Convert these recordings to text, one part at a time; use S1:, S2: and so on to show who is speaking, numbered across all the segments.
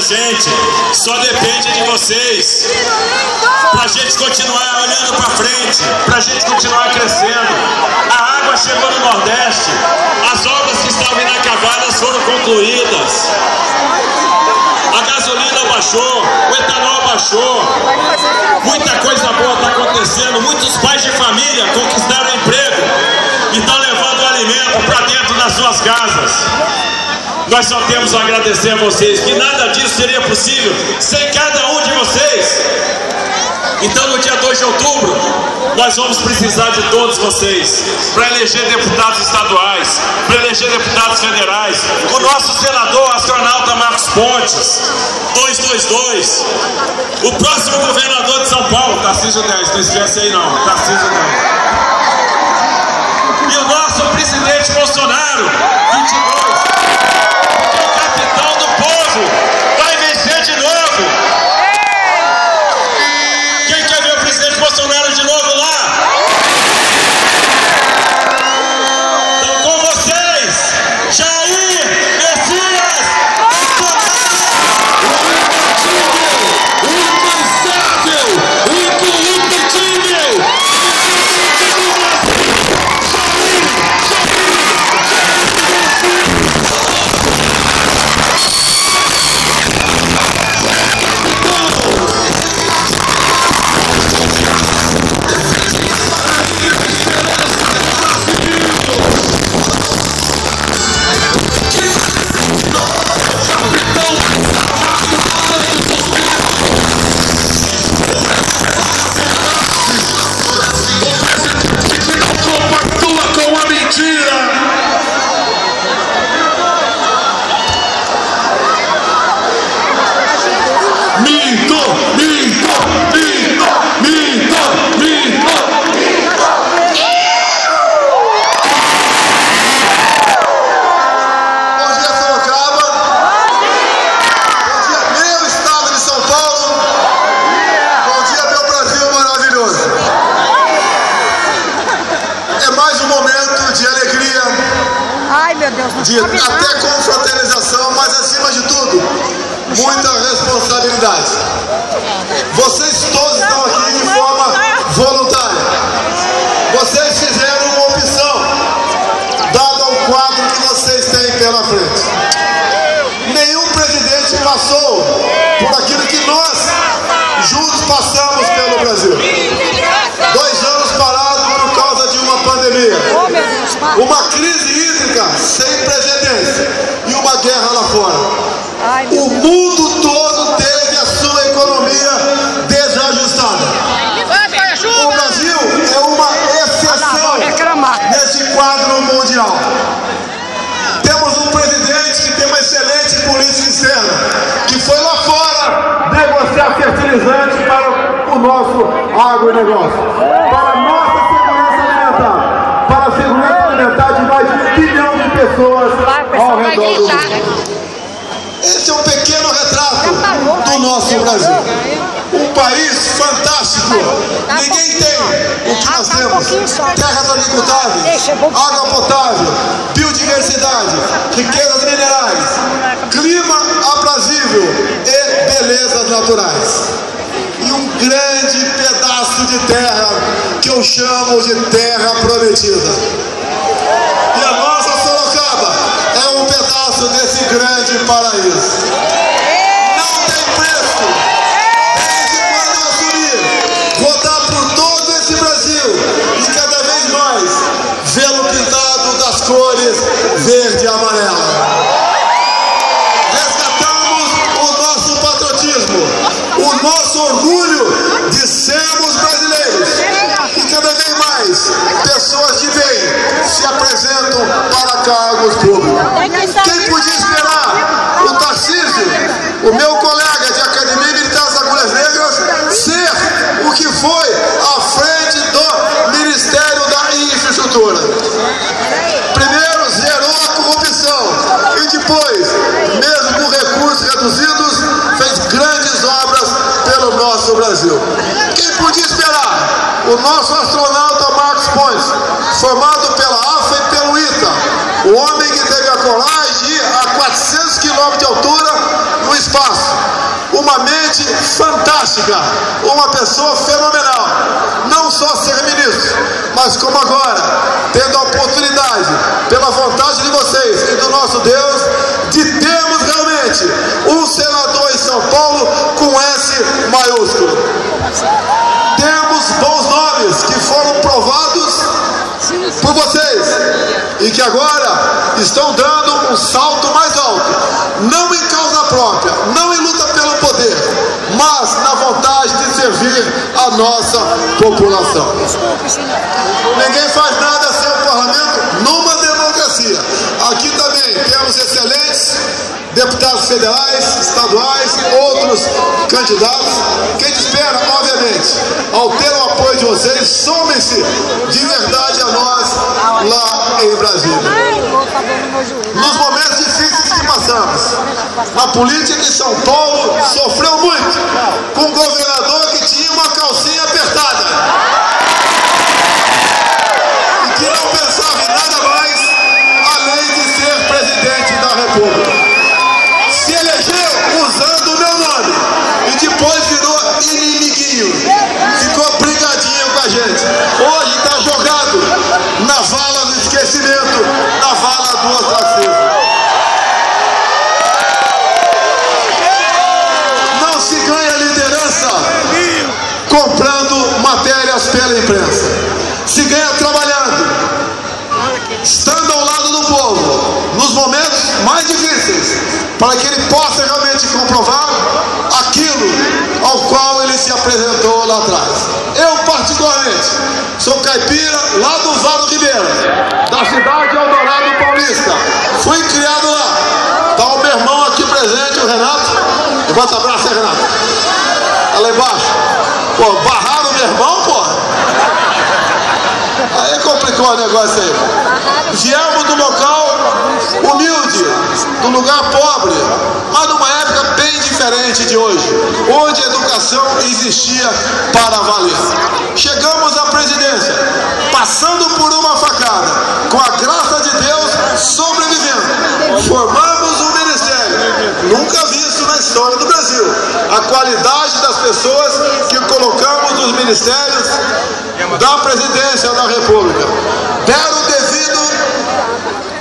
S1: a gente. Só depende de vocês. Pra gente continuar olhando pra frente. Pra gente continuar crescendo. A água chegou no Nordeste. As obras que estavam inacabadas foram concluídas. A gasolina baixou, o etanol baixou. Muita coisa boa está acontecendo. Muitos pais de família conquistaram emprego e estão levando o alimento para dentro das suas casas. Nós só temos a agradecer a vocês que nada disso seria possível sem cada um de vocês. Então, no dia 2 de outubro, nós vamos precisar de todos vocês para eleger deputados estaduais, para eleger deputados federais. O nosso senador astronauta Marcos Pontes, 222. O próximo governador de São Paulo, Tarcísio 10, não esquece aí não, Tarcísio 10. E o nosso presidente Bolsonaro,
S2: Deus, não
S3: de
S2: nada.
S3: até confraternização, mas acima de tudo, muita responsabilidade. Vocês todos estão aqui de forma voluntária. Vocês fizeram uma opção, dado ao quadro que vocês têm pela frente. Nenhum presidente passou por aquilo que nós juntos passamos pelo Brasil. Dois anos parados por causa de uma pandemia. Uma crise hídrica sem precedentes e uma guerra lá fora.
S2: Ai,
S3: O mundo todo teve a sua economia desajustada. O Brasil é uma exceção nesse quadro mundial. Temos um presidente que tem uma excelente política externa, que foi lá fora negociar fertilizante para o nosso agronegócio, para pessoas
S2: Vai,
S3: ao redor do mundo. Esse é um pequeno retrato do nosso Brasil. Um país fantástico.
S2: Tá
S3: Ninguém
S2: pouquinho.
S3: tem o que nós
S2: tá um
S3: temos. Terras agricultáveis, água potável, biodiversidade, riquezas minerais, clima aprazível e belezas naturais. E um grande pedaço de terra que eu chamo de terra prometida. Pedaço desse grande paraíso. Não tem preço. Desde quando eu assumi rodar por todo esse Brasil e cada vez mais vê-lo pintado das cores verde e amarela. Resgatamos o nosso patriotismo, o nosso orgulho de sermos brasileiros. E cada vez mais pessoas de bem se apresentam para cargos públicos. Podia esperar? O nosso astronauta Marcos Pontes, formado pela AFA e pelo ITA, o homem que teve a coragem de ir a 400 quilômetros de altura no espaço. uma mente fantástica, uma pessoa fenomenal. Não só ser ministro, mas como agora, tendo a oportunidade, pela vontade de vocês e do nosso Deus, de termos realmente um senador em São Paulo com S maiúsculo. Que foram provados por vocês e que agora estão dando um salto mais alto, não em causa própria, não em luta pelo poder, mas na vontade de servir a nossa população. Ninguém faz nada sem parlamento numa democracia. Aqui também temos excelentes deputados federais, estaduais, outros candidatos. Quem espera, obviamente, ao ter o apoio de vocês, somem-se de verdade a nós lá em Brasília. Nos momentos difíceis que passamos, a política em São Paulo sofreu muito com um governador que tinha uma calcinha apertada e que não pensava em nada mais além de ser presidente da República. Se elegeu usando o meu nome e depois virou inimiguinho, ficou brigadinho com a gente. Hoje está jogado na vala do esquecimento, na vala do ostracismo. Não se ganha liderança comprando matérias pela imprensa. Se ganha trabalhando, estando ao lado do povo, nos momentos mais difíceis, para que ele possa realmente comprovar aquilo ao qual ele se apresentou lá atrás. Eu, particularmente, sou caipira lá do Vado Ribeira, da cidade de Eldorado Paulista. Fui criado lá. Está o meu irmão aqui presente, o Renato. Levanta o braço Renato. Tá lá embaixo. Pô, barraram o meu irmão, pô. Aí complicou o negócio aí. Viemos do local humilde, do lugar pobre, mas numa época bem diferente de hoje, onde a educação existia para valer. Chegamos à presidência, passando por uma facada, com a graça de Deus, sobrevivendo. Formamos um ministério, nunca visto na história do Brasil. A qualidade das pessoas que colocamos nos ministérios da presidência da República deram devido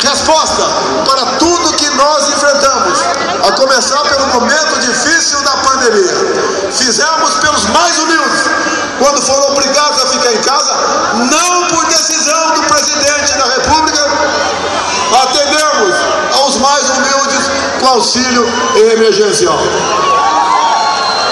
S3: resposta para tudo que nós enfrentamos, a começar pelo momento difícil da pandemia. Fizemos pelos mais humildes, quando foram obrigados a ficar em casa, não por decisão do presidente da República, atendemos aos mais humildes com auxílio emergencial.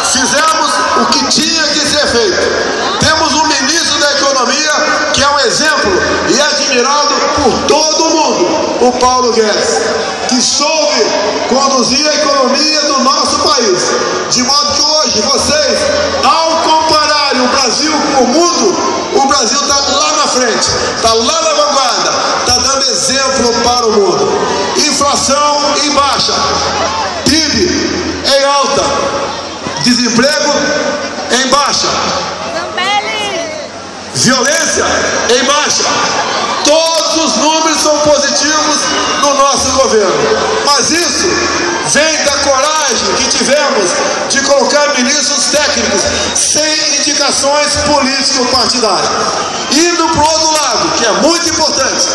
S3: Fizemos o que tinha que ser feito. Temos um ministro da Economia que é um exemplo e admirado por todo mundo, o Paulo Guedes, que soube conduzir a economia do nosso país. De modo que hoje vocês, ao compararem o Brasil com o mundo, o Brasil está lá na frente, está lá na vanguarda, está dando exemplo para o mundo. Inflação em baixa, PIB em alta, desemprego em baixa, violência em baixa. Todos os números são positivos no nosso governo. Mas isso vem da coragem que tivemos de colocar ministros técnicos sem indicações político-partidárias. Indo para o outro lado, que é muito importante,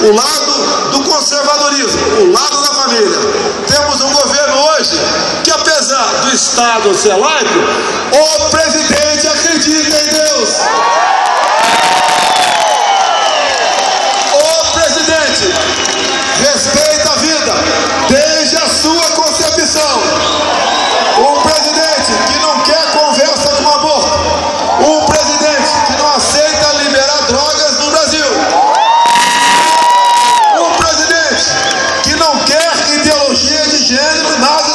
S3: o lado do conservadorismo, o lado da família. Temos um governo hoje que, apesar do Estado ser laico, o presidente acredita em Deus. Não quer ideologia de gênero nas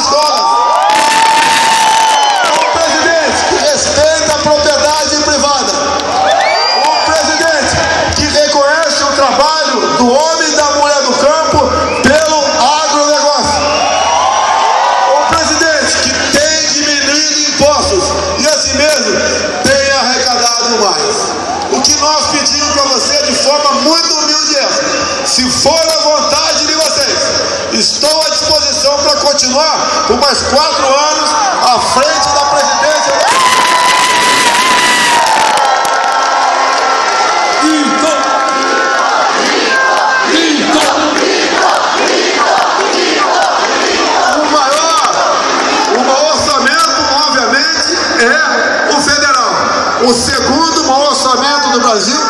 S3: estou à disposição para continuar por mais quatro anos à frente da presidência. O maior, o maior orçamento, obviamente, é o federal. O segundo maior orçamento do Brasil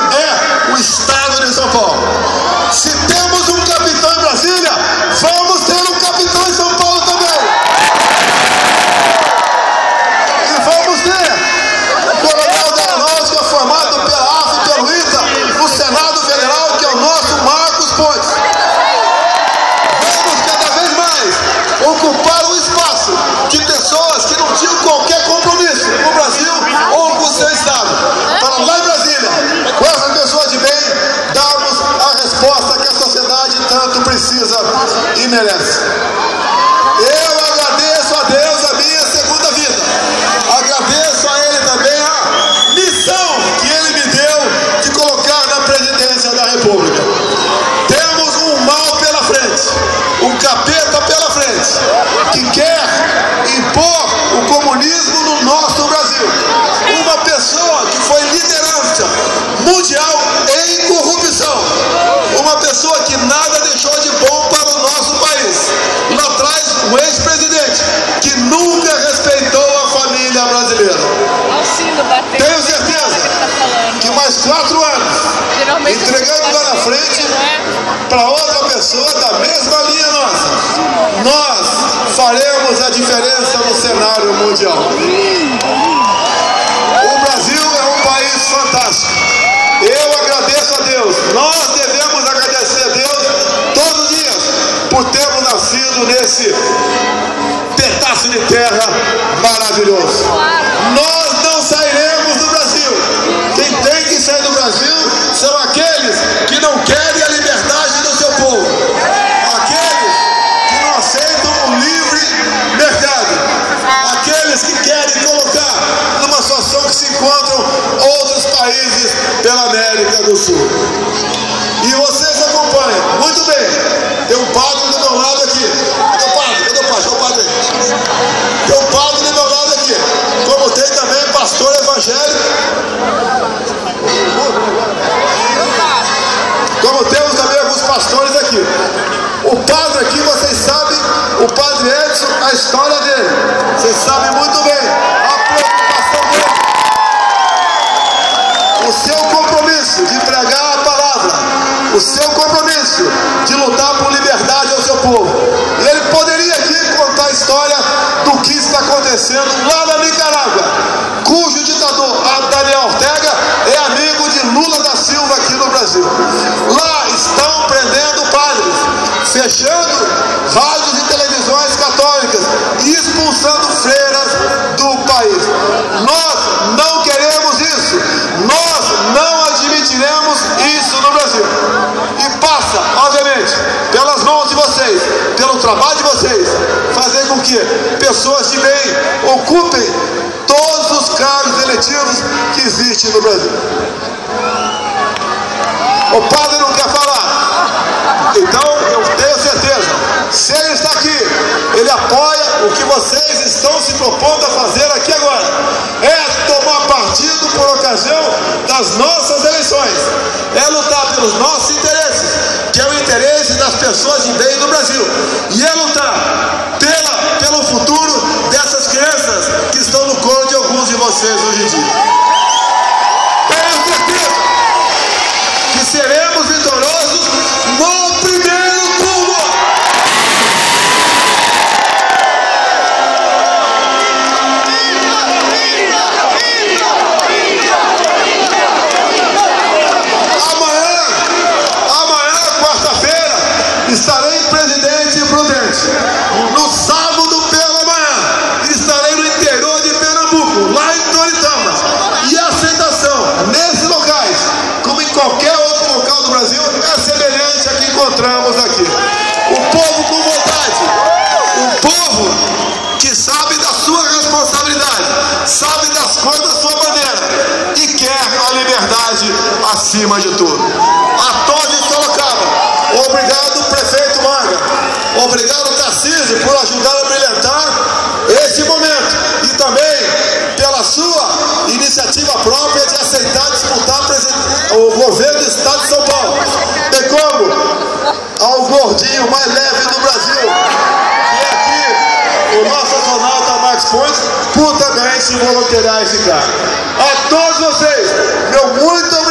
S3: tanto precisa e merece. Um ex-presidente que nunca respeitou a família brasileira. Tenho certeza que mais quatro anos entregando lá na frente para outra pessoa da mesma linha nossa. Nós faremos a diferença no cenário mundial. O Brasil é um país fantástico. Eu agradeço a Deus. Nós por termos nascido nesse pedaço de terra maravilhoso. Nós não sairemos do Brasil. Quem tem que sair do Brasil são aqueles que não querem a liberdade do seu povo. Aqueles que não aceitam o livre mercado. Aqueles que querem colocar numa situação que se encontram outros países pela América do Sul. E vocês acompanham. Muito bem. A história dele. Vocês sabem muito bem a preocupação dele. O seu compromisso de pregar a palavra. O seu compromisso de lutar por liberdade ao seu povo. E ele poderia aqui contar a história do que está acontecendo lá na Nicarágua, cujo ditador Daniel Ortega é amigo de Lula da Silva aqui no Brasil. Lá estão prendendo padres, fechando rádios e televisões católicas e expulsando freiras do país. Nós não queremos isso. Nós não admitiremos isso no Brasil. E passa, obviamente, pelas mãos de vocês, pelo trabalho de vocês, fazer com que pessoas de bem ocupem todos os cargos eletivos que existem no Brasil. O padre não quer falar. Então, eu tenho certeza, se ele está aqui, ele apoia o que vocês estão se propondo a fazer aqui agora. É tomar partido por ocasião das nossas eleições. É lutar pelos nossos interesses, interesse das pessoas de bem do Brasil. E é lutar pela, pelo futuro dessas crianças que estão no colo de alguns de vocês hoje em dia. Encontramos aqui. O povo com vontade, um povo que sabe da sua responsabilidade, sabe das coisas da sua maneira e quer a liberdade acima de tudo. A todos Sorocaba, obrigado, prefeito Manga, obrigado, Tarcísio. Por ajudar a brilhantar esse momento e também pela sua iniciativa própria de aceitar disputar o governo do Estado de São Paulo, gordinho mais leve do Brasil, e aqui o nosso astronauta Max Pontes, por também se voluntariar esse cara. A todos vocês, meu muito obrigado.